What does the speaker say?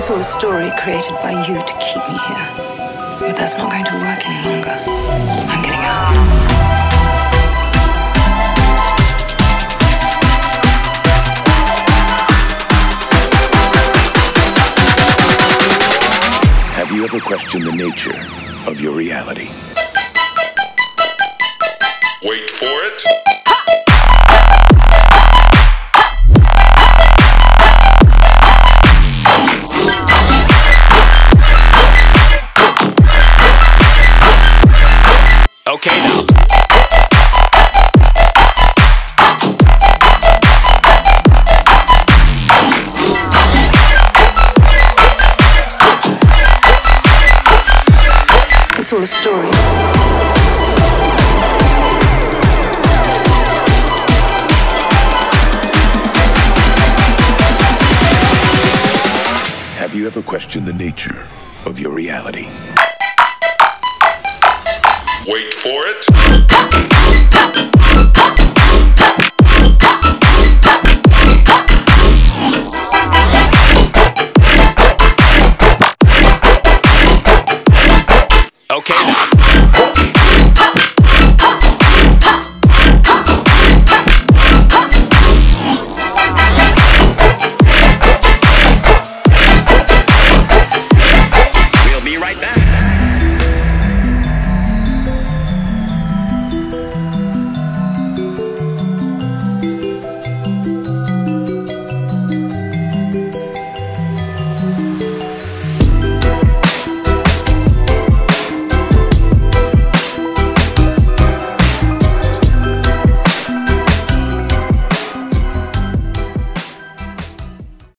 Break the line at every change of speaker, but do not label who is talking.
It's all a story created by you to keep me here. But that's not going to work any longer. I'm getting out.
Have you ever questioned the nature of your reality?
Wait for it.
Okay, now.
It's all a story.
Have you ever questioned the nature of your reality?
Wait for it. Okay.